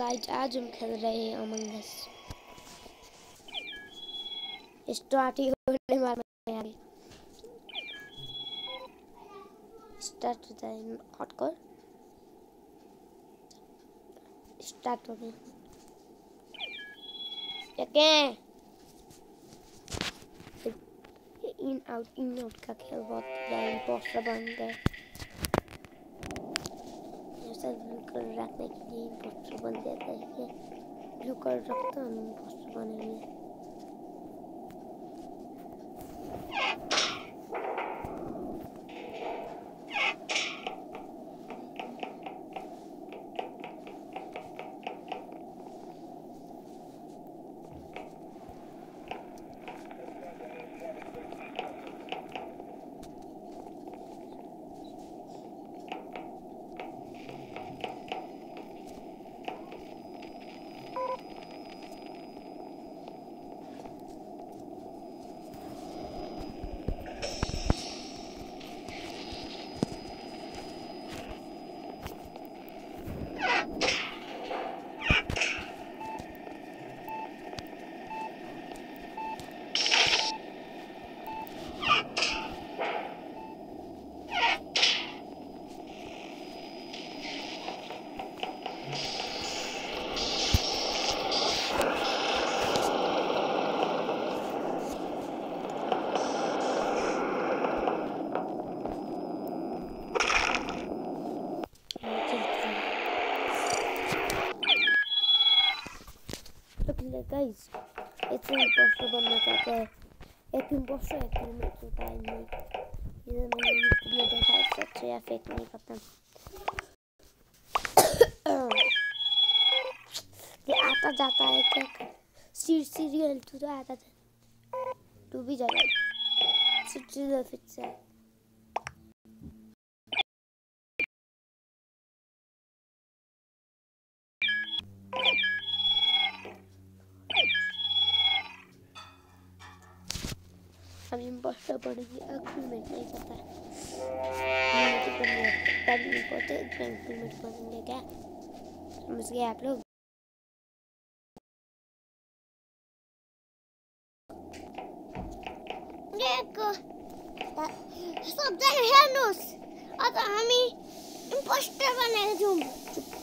Guys आज हम खेल रहे हैं अमंग अस स्टार्ट ही होने वाला है आगे स्टार्ट हो जाए हॉट कर स्टार्ट हो गया इन आउट इन आउट का खेल बहुत इम्पोस्टर बन गए ऐसा ब्लू कलर रखने के लिए इम्पोस्टर बन जाता है ब्लू कलर रखता हम इम्पोस्टर बनेंगे guys, it's in bossa banana Hepim bossa yapıyorum ekranı. Yine benim yüklüğüne de felsefe yapmak ne yaptım. आता जाता है क्या सीर सीरियल तू तो आता था। तू भी जाएगा सीरियल फिर से। हम इम्पोस्टर पढ़ेंगे अग्रीमेंट नहीं पता मुझे पढ़ने पढ़ नहीं पाते इतना पढ़ेंगे क्या? समझ गए आप लोग? सब हेर्नुहोस् अझ हामी इम्पोस्टर बनेर जाउँ हम डाइड हो गए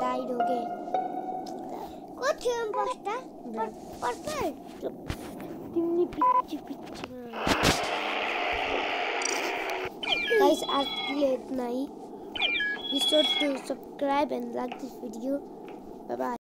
died again. Imposter. Purple. Guys, actually it's night. Be sure to subscribe and like this video. Bye bye.